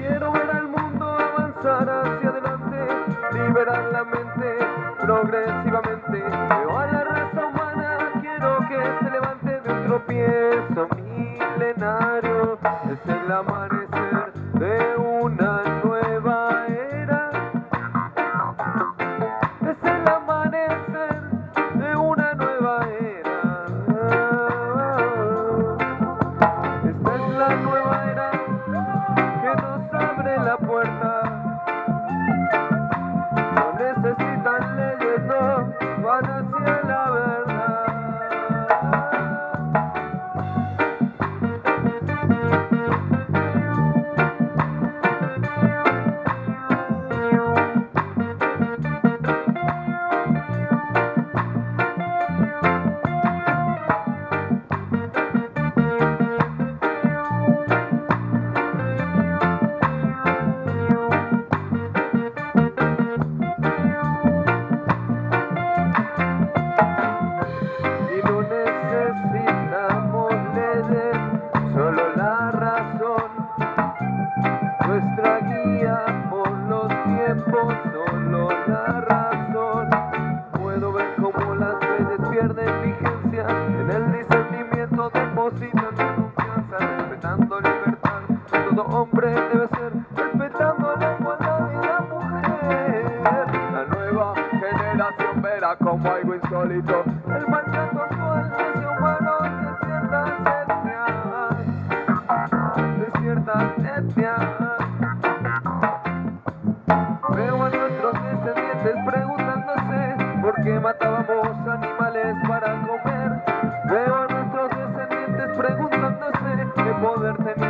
Quiero ver al mundo avanzar hacia adelante, liberar la mente progresivamente. Veo a la raza humana, quiero que se levante de un tropiezo milenario. Es el amanecer de una hacia como algo insólito. El maltrato actual hacia humanos de ciertas etnias. De ciertas etnias. Veo a nuestros descendientes preguntándose por qué matábamos animales para comer. Veo a nuestros descendientes preguntándose qué poder tenía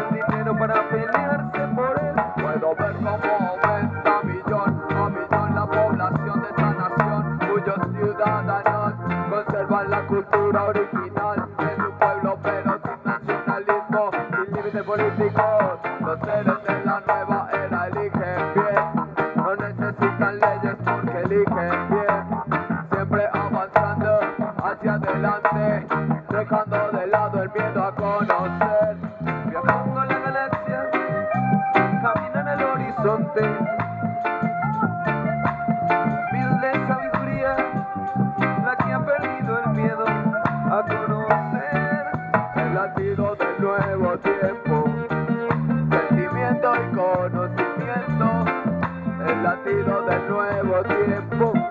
ciudadanos conservan la cultura original de su pueblo, pero sin nacionalismo, sin límites políticos. Los seres de la nueva era eligen bien, no necesitan leyes porque eligen bien. Siempre avanzando hacia adelante, Latido del nuevo tiempo.